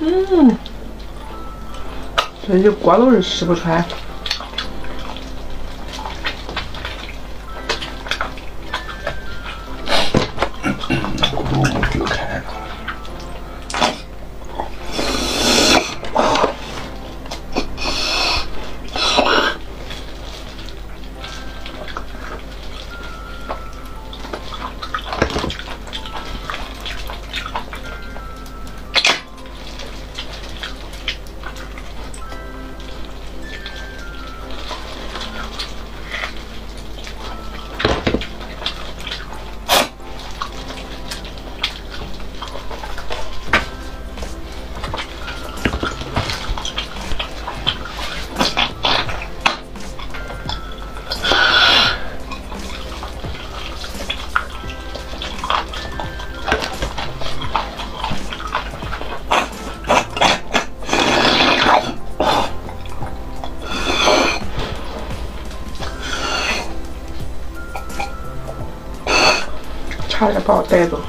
嗯，这些瓜都是吃不出来。差点把我带走。